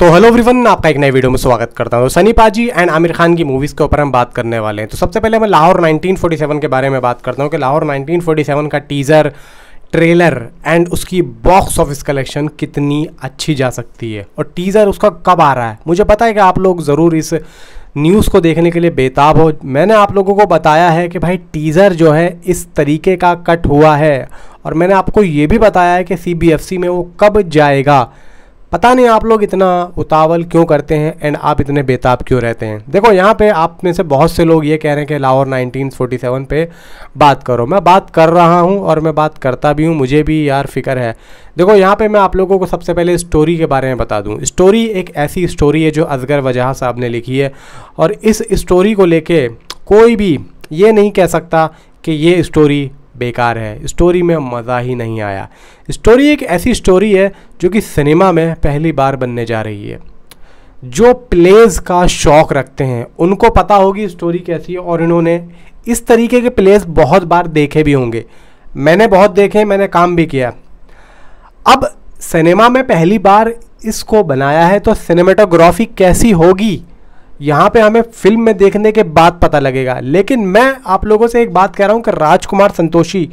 तो hello everyone आपका एक नए वीडियो में स्वागत करता हूँ। सनी पाजी एंड आमिर खान की मूवीज़ के ऊपर हम बात करने वाले हैं। तो सबसे पहले मैं लाहौर 1947 के बारे में बात करता हूँ कि लाहौर 1947 का टीज़र ट्रेलर एंड उसकी बॉक्स ऑफ़िस कलेक्शन कितनी अच्छी जा सकती है। और टीज़र उसका कब आ रहा है? मुझे पता है कि आप लोग ज़रूर इस न्यूज़ को देखने के लिए बेताब हो। मैंने आप लोगों को बताया है कि भाई टीज़र जो है इस तरीके का कट हुआ है। और मैंने आपको ये भी बताया है कि सीबीएफसी में वो कब जाएगा। पता नहीं आप लोग इतना उतावल क्यों करते हैं एंड आप इतने बेताब क्यों रहते हैं। देखो, यहाँ पे आप में से बहुत से लोग ये कह रहे हैं कि लाहौर 1947 पे बात करो। मैं बात कर रहा हूँ और मैं बात करता भी हूँ, मुझे भी यार फ़िक्र है। देखो, यहाँ पे मैं आप लोगों को सबसे पहले स्टोरी के बारे में बता दूँ। स्टोरी एक ऐसी स्टोरी है जो असगर वजह साहब ने लिखी है और इस स्टोरी को लेके कोई भी ये नहीं कह सकता कि ये स्टोरी बेकार है। स्टोरी में मज़ा ही नहीं आया। स्टोरी एक ऐसी स्टोरी है जो कि सिनेमा में पहली बार बनने जा रही है। जो प्लेज का शौक रखते हैं, उनको पता होगी स्टोरी कैसी है और इन्होंने इस तरीके के प्लेस बहुत बार देखे भी होंगे। मैंने बहुत देखे, मैंने काम भी किया। अब सिनेमा में पहली बार इसको बनाया है तो सिनेमाटोग्राफी कैसी होगी? यहाँ पे हमें फ़िल्म में देखने के बाद पता लगेगा। लेकिन मैं आप लोगों से एक बात कह रहा हूँ कि राजकुमार संतोषी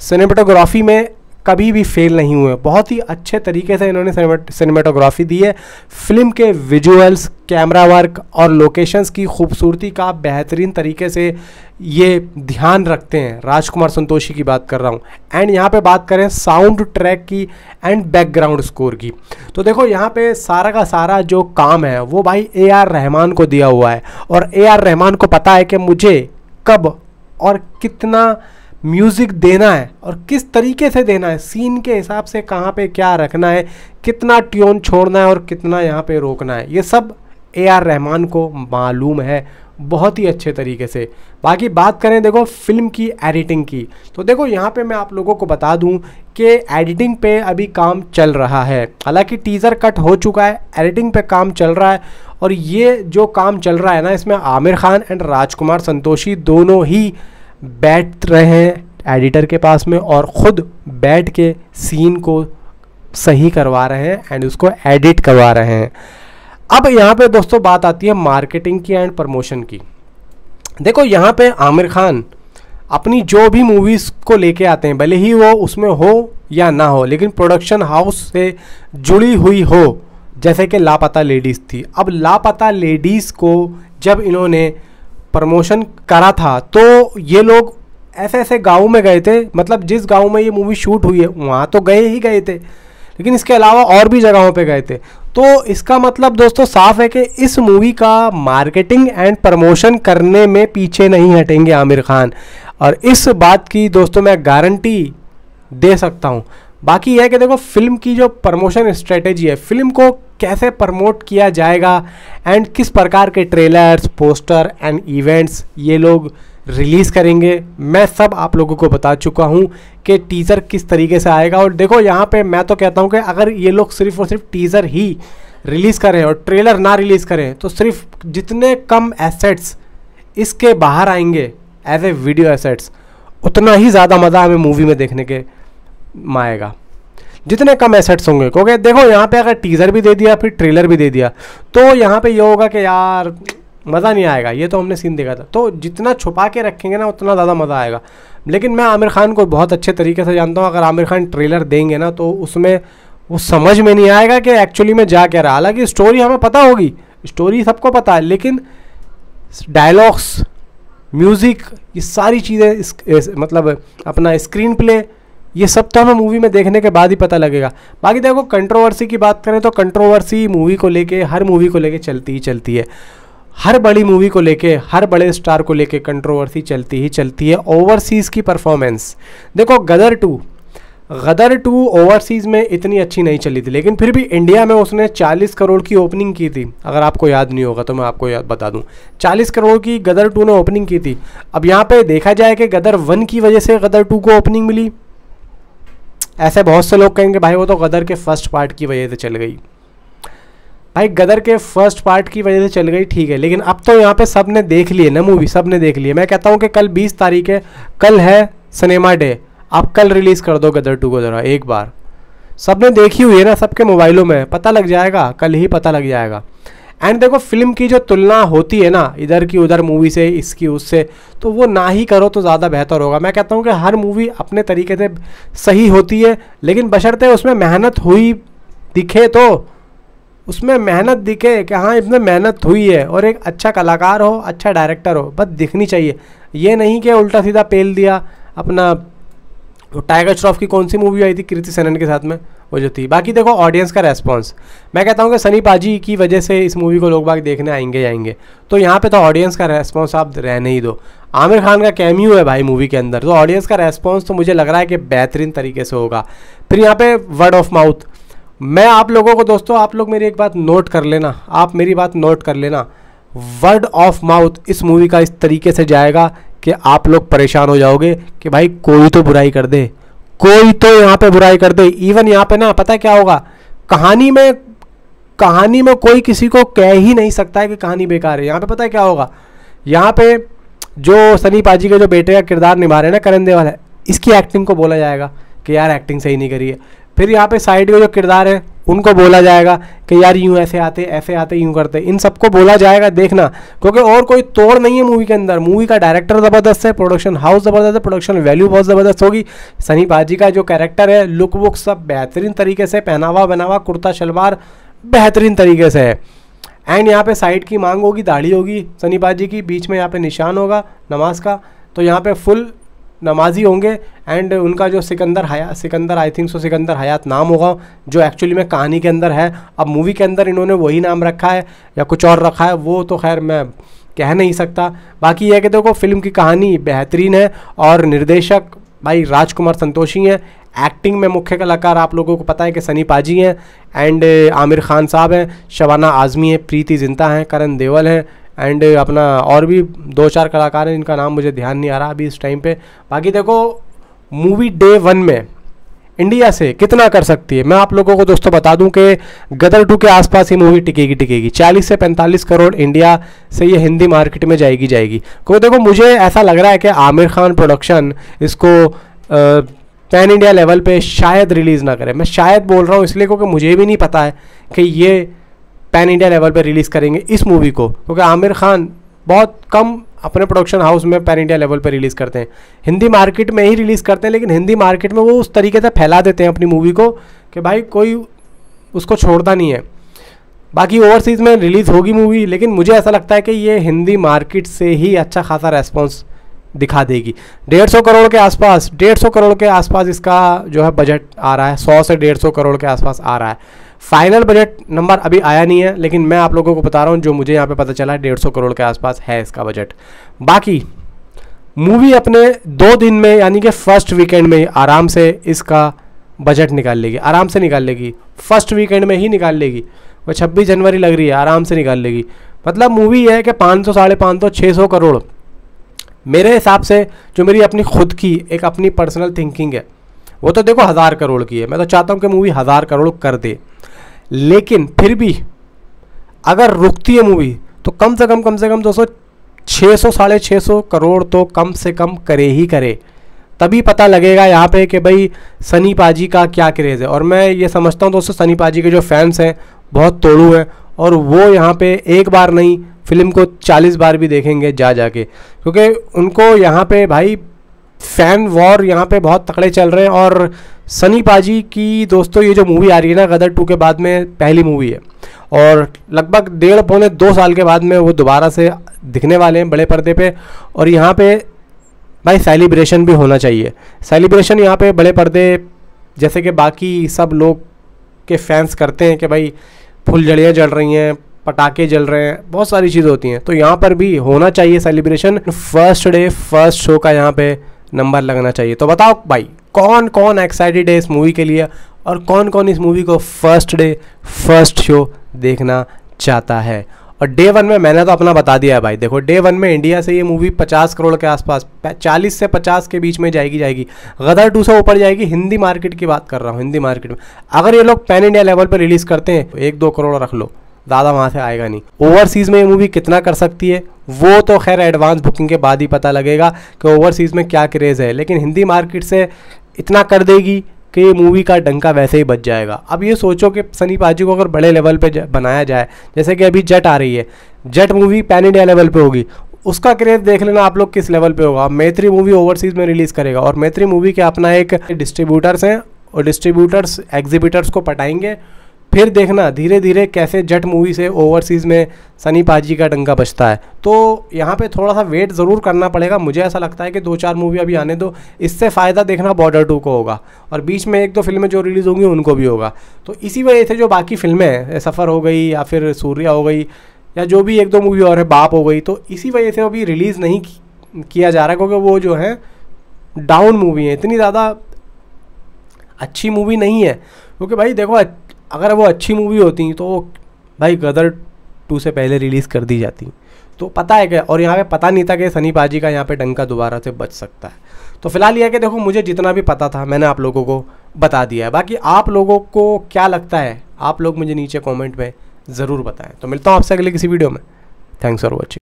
सिनेमाटोग्राफी में कभी भी फेल नहीं हुए। बहुत ही अच्छे तरीके से इन्होंने सिनेमाटोग्राफी दी है। फ़िल्म के विजुअल्स कैमरा वर्क और लोकेशंस की खूबसूरती का बेहतरीन तरीके से ये ध्यान रखते हैं। राजकुमार संतोषी की बात कर रहा हूँ। एंड यहाँ पे बात करें साउंड ट्रैक की एंड बैकग्राउंड स्कोर की। तो देखो, यहाँ पे सारा का सारा जो काम है, वो भाई ए आर रहमान को दिया हुआ है। और ए आर रहमान को पता है कि मुझे कब और कितना म्यूज़िक देना है और किस तरीके से देना है, सीन के हिसाब से कहाँ पे क्या रखना है, कितना ट्यून छोड़ना है और कितना यहाँ पे रोकना है, ये सब ए आर रहमान को मालूम है बहुत ही अच्छे तरीके से। बाकी बात करें देखो फ़िल्म की, एडिटिंग की तो देखो यहाँ पे मैं आप लोगों को बता दूँ कि एडिटिंग पे अभी काम चल रहा है। हालाँकि टीज़र कट हो चुका है, एडिटिंग पे काम चल रहा है और ये जो काम चल रहा है ना, इसमें आमिर खान एंड राजकुमार संतोषी दोनों ही बैठ रहे हैं एडिटर के पास में और ख़ुद बैठ के सीन को सही करवा रहे हैं एंड उसको एडिट करवा रहे हैं। अब यहाँ पे दोस्तों बात आती है मार्केटिंग की एंड प्रमोशन की। देखो यहाँ पे आमिर खान अपनी जो भी मूवीज़ को लेके आते हैं, भले ही वो उसमें हो या ना हो, लेकिन प्रोडक्शन हाउस से जुड़ी हुई हो, जैसे कि लापता लेडीज़ थी। अब लापता लेडीज़ को जब इन्होंने प्रमोशन करा था। तो ये लोग ऐसे ऐसे गाँव में गए थे मतलब जिस गाँव में ये मूवी शूट हुई है, वहाँ तो गए ही गए थे। लेकिन इसके अलावा और भी जगहों पे गए थे। तो इसका मतलब दोस्तों साफ़ है कि इस मूवी का मार्केटिंग एंड प्रमोशन करने में पीछे नहीं हटेंगे आमिर खान। और इस बात की दोस्तों मैं गारंटी दे सकता हूँ। बाकी यह है कि देखो फ़िल्म की जो प्रमोशन स्ट्रेटेजी है फ़िल्म को कैसे प्रमोट किया जाएगा एंड किस प्रकार के ट्रेलर्स पोस्टर एंड इवेंट्स ये लोग रिलीज़ करेंगे, मैं सब आप लोगों को बता चुका हूँ कि टीज़र किस तरीके से आएगा। और देखो, यहाँ पे मैं तो कहता हूँ कि अगर ये लोग सिर्फ़ और सिर्फ़ टीज़र ही रिलीज़ करें और ट्रेलर ना रिलीज़ करें तो सिर्फ़ जितने कम एसेट्स इसके बाहर आएँगे एज ए वीडियो एसेट्स उतना ही ज़्यादा मज़ा हमें मूवी में देखने के आएगा। जितने कम एसेट्स होंगे। क्योंकि देखो, यहाँ पे अगर टीज़र भी दे दिया, फिर ट्रेलर भी दे दिया तो यहाँ पे ये यह होगा कि यार, मज़ा नहीं आएगा। ये तो हमने सीन देखा था। तो जितना छुपा के रखेंगे ना, उतना ज़्यादा मज़ा आएगा। लेकिन मैं आमिर खान को बहुत अच्छे तरीके से जानता हूँ। अगर आमिर खान ट्रेलर देंगे ना तो उसमें वो समझ में नहीं आएगा कि एक्चुअली में जा क्या रहा। हालाँकि स्टोरी हमें पता होगी। स्टोरी सबको पता है, लेकिन डायलॉग्स म्यूज़िक ये सारी चीज़ें मतलब अपना स्क्रीन प्ले ये सब तो हमें मूवी में देखने के बाद ही पता लगेगा। बाकी देखो कंट्रोवर्सी की बात करें तो कंट्रोवर्सी मूवी को लेके, हर मूवी को लेके चलती ही चलती है। हर बड़ी मूवी को लेके, हर बड़े स्टार को लेके कंट्रोवर्सी चलती ही चलती है ओवरसीज़ की परफॉर्मेंस देखो, Gadar two Gadar two overseas में इतनी अच्छी नहीं चली थी, लेकिन फिर भी इंडिया में उसने 40 करोड़ की ओपनिंग की थी। अगर आपको याद नहीं होगा तो मैं आपको याद बता दूँ। 40 करोड़ की गदर टू ने ओपनिंग की थी। अब यहाँ पे देखा जाए कि गदर वन की वजह से गदर टू को ओपनिंग मिली। ऐसे बहुत से लोग कहेंगे, भाई, वो तो गदर के फ़र्स्ट पार्ट की वजह से चल गई। भाई, गदर के फ़र्स्ट पार्ट की वजह से चल गई, ठीक है, लेकिन अब तो यहाँ पे सबने देख लिए ना मूवी सबने देख लिए। मैं कहता हूँ कि कल 20 तारीख है कल है सिनेमा डे आप कल रिलीज़ कर दो गदर टू ज़रा, एक बार। सबने देखी हुई है ना सबके मोबाइलों में, पता लग जाएगा, कल ही पता लग जाएगा। एंड देखो फ़िल्म की जो तुलना होती है ना, इधर की उधर मूवी से, इसकी उससे तो वो ना ही करो तो ज़्यादा बेहतर होगा। मैं कहता हूँ कि हर मूवी अपने तरीके से सही होती है, लेकिन बशर्ते उसमें मेहनत हुई दिखे तो उसमें मेहनत दिखे कि हाँ इसमें मेहनत हुई है, और एक अच्छा कलाकार हो अच्छा डायरेक्टर हो, बस दिखनी चाहिए। ये नहीं कि उल्टा सीधा पेल दिया, अपना टाइगर श्रॉफ की कौन सी मूवी आई थी, कृति सेनन के साथ में? वो जो थी। बाकी देखो ऑडियंस का रेस्पॉन्स मैं कहता हूँ कि सनी पाजी की वजह से इस मूवी को लोग बाग देखने आएँगे आएँगे। तो यहाँ पे तो ऑडियंस का रेस्पॉन्स आप रहने ही दो। आमिर खान का कैम्यू है भाई मूवी के अंदर। तो ऑडियंस का रेस्पॉन्स तो मुझे लग रहा है कि बेहतरीन तरीके से होगा। फिर यहाँ पे वर्ड ऑफ़ माउथ मैं आप लोगों को दोस्तों, आप लोग मेरी एक बात नोट कर लेना। आप मेरी बात नोट कर लेना। वर्ड ऑफ़ माउथ इस मूवी का इस तरीके से जाएगा कि आप लोग परेशान हो जाओगे कि भाई कोई तो बुराई कर दे। कोई तो यहाँ पे बुराई कर दे। इवन यहाँ पे ना, पता क्या होगा? कहानी में कहानी में कोई किसी को कह ही नहीं सकता है कि कहानी बेकार है। यहाँ पे पता है क्या होगा? यहाँ पे जो सनी पाजी के जो बेटे का किरदार निभा रहे हैं ना करण देवाल है, इसकी एक्टिंग को बोला जाएगा कि यार एक्टिंग सही नहीं करी है। फिर यहाँ पे साइड के जो किरदार है उनको बोला जाएगा कि यार यूँ ऐसे आते ऐसे आते, यूँ करते। इन सबको बोला जाएगा देखना, क्योंकि और कोई तोड़ नहीं है मूवी के अंदर। मूवी का डायरेक्टर ज़बरदस्त है प्रोडक्शन हाउस ज़बरदस्त है प्रोडक्शन वैल्यू बहुत ज़बरदस्त होगी। सनी बाजी का जो कैरेक्टर है लुक वुक सब बेहतरीन तरीके से, पहनावा बनावा, कुर्ता, शलवार बेहतरीन तरीके से है। एंड यहाँ पे साइड की मांग होगी, दाढ़ी होगी सनी बाजी की, बीच में यहाँ पे निशान होगा, नमाज़ का। तो यहाँ पे फुल नमाजी होंगे एंड उनका जो सिकंदर हया, Sikandar I think so Sikandar Hayat नाम होगा, जो एक्चुअली में कहानी के अंदर है। अब मूवी के अंदर इन्होंने वही नाम रखा है, या कुछ और रखा है, वो तो खैर मैं कह नहीं सकता। बाकी यह कि देखो फ़िल्म की कहानी बेहतरीन है, और निर्देशक भाई राजकुमार संतोषी हैं। एक्टिंग में मुख्य कलाकार आप लोगों को पता है कि सनी पाजी हैं एंड आमिर खान साहब हैं, शबाना आज़मी हैं, प्रीति जिंता हैं, करण देवल हैं एंड अपना और भी दो चार कलाकार हैं इनका नाम मुझे ध्यान नहीं आ रहा अभी इस टाइम पे। बाकी देखो मूवी डे वन में इंडिया से कितना कर सकती है? मैं आप लोगों को दोस्तों बता दूँ कि गदर टू के आसपास ये मूवी टिकेगी टिकेगी। 40 से 45 करोड़ इंडिया से ये हिंदी मार्केट में जाएगी जाएगी। क्योंकि देखो, मुझे ऐसा लग रहा है कि आमिर खान प्रोडक्शन इसको पैन इंडिया लेवल पे शायद रिलीज़ ना करे। मैं शायद बोल रहा हूँ इसलिए, क्योंकि मुझे भी नहीं पता है कि ये पैन इंडिया लेवल पर रिलीज़ करेंगे इस मूवी को, क्योंकि आमिर खान बहुत कम अपने प्रोडक्शन हाउस में पैन इंडिया लेवल पर रिलीज़ करते हैं। हिंदी मार्केट में ही रिलीज़ करते हैं, लेकिन हिंदी मार्केट में वो उस तरीके से फैला देते हैं अपनी मूवी को कि भाई कोई उसको छोड़ता नहीं है। बाकी ओवरसीज़ में रिलीज़ होगी मूवी लेकिन मुझे ऐसा लगता है कि ये हिंदी मार्केट से ही अच्छा खासा रेस्पॉन्स दिखा देगी। डेढ़ सौ करोड़ के आसपास, डेढ़ सौ करोड़ के आसपास इसका जो है बजट आ रहा है, सौ से डेढ़ सौ करोड़ के आसपास आ रहा है। फाइनल बजट नंबर अभी आया नहीं है, लेकिन मैं आप लोगों को बता रहा हूँ, जो मुझे यहाँ पे पता चला है डेढ़ सौ करोड़ के आसपास है इसका बजट बाकी मूवी अपने दो दिन में, यानी कि फ़र्स्ट वीकेंड में आराम से इसका बजट निकाल लेगी, आराम से निकाल लेगी। फ़र्स्ट वीकेंड में ही निकाल लेगी। वो छब्बीस जनवरी लग रही है, आराम से निकाल लेगी। मतलब मूवी है कि पाँच सौ, साढ़े पाँच सौ छः सौ करोड़। मेरे हिसाब से जो मेरी अपनी खुद की एक अपनी पर्सनल थिंकिंग है, वो तो देखो हज़ार करोड़ की है। मैं तो चाहता हूँ कि मूवी हज़ार करोड़ कर दे। लेकिन फिर भी अगर रुकती है मूवी तो कम से कम कम से कम दोस्तों छः सौ, साढ़े छः सौ करोड़ तो कम से कम करे ही करे। तभी पता लगेगा यहाँ पे कि भाई सनी पाजी का क्या क्रेज़ है। और मैं ये समझता हूँ दोस्तों, सनी पाजी के जो फैंस हैं, बहुत तोड़ू हैं, और वो यहाँ पे एक बार नहीं, फ़िल्म को चालीस बार भी देखेंगे जा जाके क्योंकि उनको यहाँ पे भाई फ़ैन वॉर यहाँ पे बहुत तकड़े चल रहे हैं और सनी पाजी की दोस्तों, ये जो मूवी आ रही है ना, गदर टू के बाद में पहली मूवी है। और लगभग डेढ़ पौने दो साल के बाद में वो दोबारा से दिखने वाले हैं बड़े पर्दे पे। और यहाँ पे भाई सेलिब्रेशन भी होना चाहिए। सेलिब्रेशन यहाँ पे बड़े पर्दे, जैसे कि बाकी सब लोग के फैंस करते हैं कि भाई फुलझड़ियाँ जल रही हैं, पटाखे जल रहे हैं, बहुत सारी चीज़ें होती हैं। तो यहाँ पर भी होना चाहिए celebration first day first show का यहाँ पे नंबर लगना चाहिए। तो बताओ भाई कौन कौन एक्साइटेड है इस मूवी के लिए और कौन कौन इस मूवी को फ़र्स्ट डे फ़र्स्ट शो देखना चाहता है? और डे वन में मैंने तो अपना बता दिया है भाई, देखो डे वन में इंडिया से ये मूवी 50 करोड़ के आसपास 40 से 50 के बीच में जाएगी जाएगी। गदर टू से ऊपर जाएगी, हिंदी मार्केट की बात कर रहा हूँ, हिंदी मार्केट में। अगर ये लोग पैन इंडिया लेवल पर रिलीज़ करते हैं तो एक दो करोड़ रख लो। ज़्यादा वहाँ से आएगा नहीं। ओवरसीज़ में ये मूवी कितना कर सकती है, वो तो खैर एडवांस बुकिंग के बाद ही पता लगेगा कि ओवरसीज़ में क्या क्रेज़ है। लेकिन हिंदी मार्केट से इतना कर देगी कि ये मूवी का डंका वैसे ही बच जाएगा। अब ये सोचो कि सनी पाजी को अगर बड़े लेवल पे बनाया जाए, जैसे कि अभी जट आ रही है। Jaat movie pan India level पे होगी। उसका क्रेज देख लेना आप लोग किस लेवल पे होगा। मैत्री मूवी ओवरसीज़ में रिलीज़ करेगा और मैत्री मूवी के अपना एक डिस्ट्रीब्यूटर्स हैं और डिस्ट्रीब्यूटर्स एग्जीबिटर्स को पटाएँगे। फिर देखना धीरे धीरे कैसे जट मूवी से ओवरसीज़ में सनी पाजी का डंका बचता है। तो यहाँ पे थोड़ा सा वेट ज़रूर करना पड़ेगा। मुझे ऐसा लगता है कि दो चार मूवी अभी आने दो। इससे फ़ायदा देखना बॉर्डर टू को होगा। और बीच में एक दो फ़िल्में जो रिलीज़ होंगी, उनको भी होगा। तो इसी वजह से जो बाकी फ़िल्में हैं सफ़र हो गई या फिर सूर्या हो गई, या जो भी एक दो मूवी और है, बाप हो गई तो इसी वजह से अभी रिलीज़ नहीं किया जा रहा क्योंकि वो जो है डाउन मूवी है। इतनी ज़्यादा अच्छी मूवी नहीं है। क्योंकि भाई देखो अगर वो अच्छी मूवी होती तो भाई गदर टू से पहले रिलीज़ कर दी जाती। तो पता है क्या? और यहाँ पे पता नहीं था कि सनी पाजी का यहाँ पे डंका दोबारा से बच सकता है। तो फ़िलहाल यह कि देखो, मुझे जितना भी पता था, मैंने आप लोगों को बता दिया है। बाकी आप लोगों को क्या लगता है? आप लोग मुझे नीचे कमेंट में ज़रूर बताएँ। तो मिलता हूँ आपसे अगले किसी वीडियो में। Thanks for watching